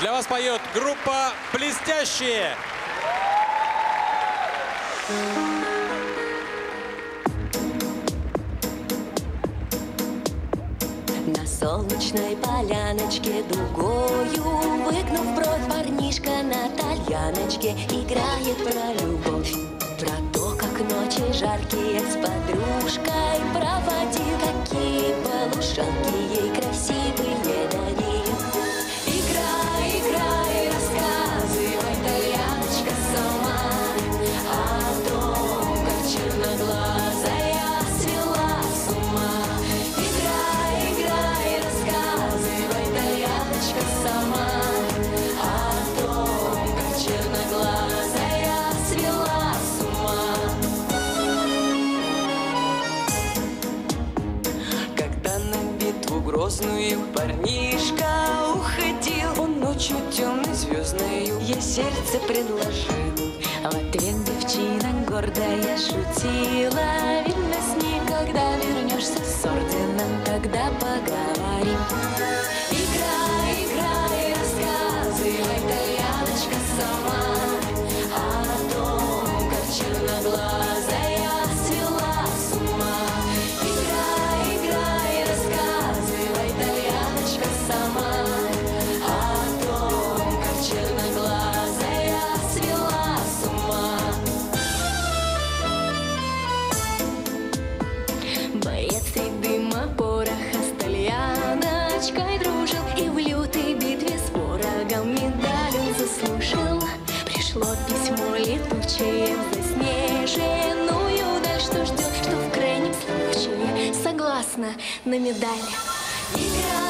Для вас поет группа «Блестящие». На солнечной поляночке дугою Выгнув бровь парнишка на тальяночке Играет про любовь Про то, как ночи жаркие с подружкой Проводил, грозную парнишка уходил Он ночью темной звездною ей сердце предложил. В ответ девчина гордая шутила. Видно с ней, когда вернешься с орденом Тогда поговорим. Играй, играй, рассказывай, Тальяночка сама. О том, как черноглазая и дыма пороха с тальяночкой дружил И в лютой битве с ворогом медаль заслужил. Пришло письмо летучее в заснеженную даль Что ждет, что в крайнем случае согласна на медаль. Играй,